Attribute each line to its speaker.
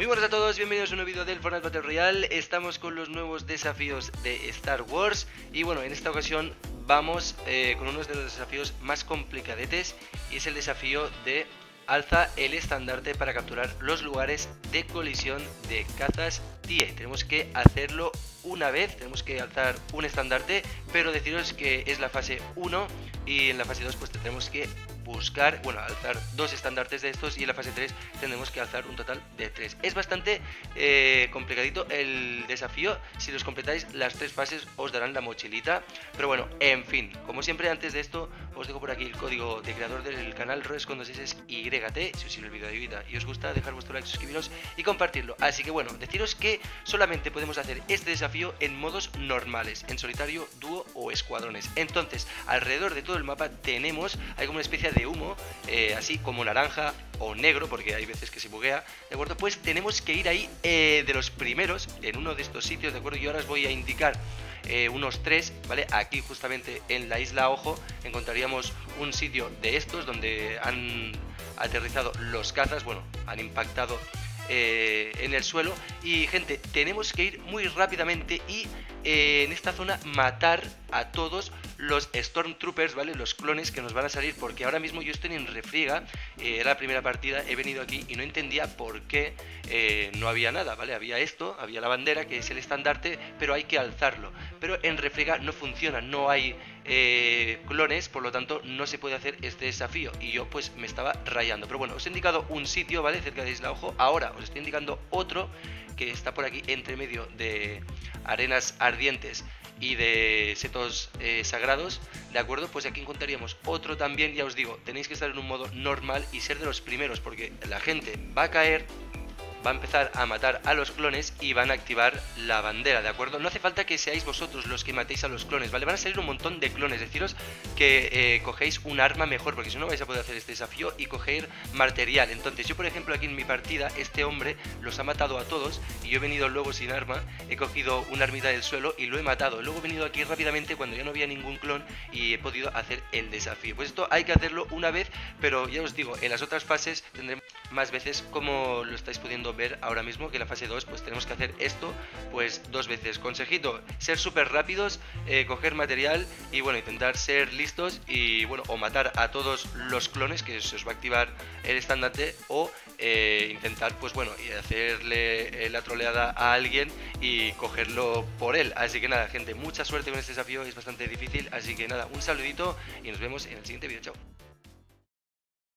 Speaker 1: Muy buenas a todos, bienvenidos a un nuevo vídeo del Fortnite Battle Royale. Estamos con los nuevos desafíos de Star Wars. Y bueno, en esta ocasión vamos eh, con uno de los desafíos más complicadetes Y es el desafío de alza el estandarte para capturar los lugares de colisión de cazas TIE Tenemos que hacerlo una vez, tenemos que alzar un estandarte Pero deciros que es la fase 1 y en la fase 2 pues tendremos que buscar, bueno, alzar dos estandartes de estos y en la fase 3 tendremos que alzar un total de 3. Es bastante eh, complicadito el desafío, si los completáis las tres fases os darán la mochilita, pero bueno, en fin, como siempre antes de esto os dejo por aquí el código de creador del canal ROES con dos S YT, si os sirve el vídeo de vida y os gusta, dejar vuestro like, suscribiros y compartirlo. Así que bueno, deciros que solamente podemos hacer este desafío en modos normales, en solitario, dúo o escuadrones. Entonces, alrededor de todo el mapa tenemos, hay como una especie de humo, eh, así como naranja o negro, porque hay veces que se buguea, ¿de acuerdo? Pues tenemos que ir ahí eh, de los primeros, en uno de estos sitios, ¿de acuerdo? Y ahora os voy a indicar eh, unos tres, ¿vale? Aquí justamente en la isla Ojo encontraríamos un sitio de estos donde han aterrizado los cazas, bueno, han impactado en el suelo y gente tenemos que ir muy rápidamente y en esta zona matar a todos los Stormtroopers, ¿vale? Los clones que nos van a salir, porque ahora mismo yo estoy en refriega, eh, era la primera partida, he venido aquí y no entendía por qué eh, no había nada, ¿vale? Había esto, había la bandera, que es el estandarte, pero hay que alzarlo. Pero en refriega no funciona, no hay eh, clones, por lo tanto no se puede hacer este desafío, y yo pues me estaba rayando. Pero bueno, os he indicado un sitio, ¿vale? Cerca de Isla Ojo, ahora os estoy indicando otro que está por aquí entre medio de arenas ardientes y de setos eh, sagrados, ¿de acuerdo? Pues aquí encontraríamos otro también, ya os digo, tenéis que estar en un modo normal y ser de los primeros, porque la gente va a caer va a empezar a matar a los clones y van a activar la bandera, ¿de acuerdo? No hace falta que seáis vosotros los que matéis a los clones, ¿vale? Van a salir un montón de clones, deciros que eh, cogéis un arma mejor, porque si no, vais a poder hacer este desafío y coger material. Entonces, yo por ejemplo aquí en mi partida, este hombre los ha matado a todos y yo he venido luego sin arma, he cogido una armita del suelo y lo he matado. Luego he venido aquí rápidamente cuando ya no había ningún clon y he podido hacer el desafío. Pues esto hay que hacerlo una vez, pero ya os digo, en las otras fases tendremos más veces como lo estáis pudiendo ver ahora mismo que la fase 2 pues tenemos que hacer esto pues dos veces. Consejito ser súper rápidos eh, coger material y bueno intentar ser listos y bueno o matar a todos los clones que se os va a activar el estandarte o eh, intentar pues bueno hacerle eh, la troleada a alguien y cogerlo por él. Así que nada gente mucha suerte con este desafío es bastante difícil así que nada un saludito y nos vemos en el siguiente vídeo. Chao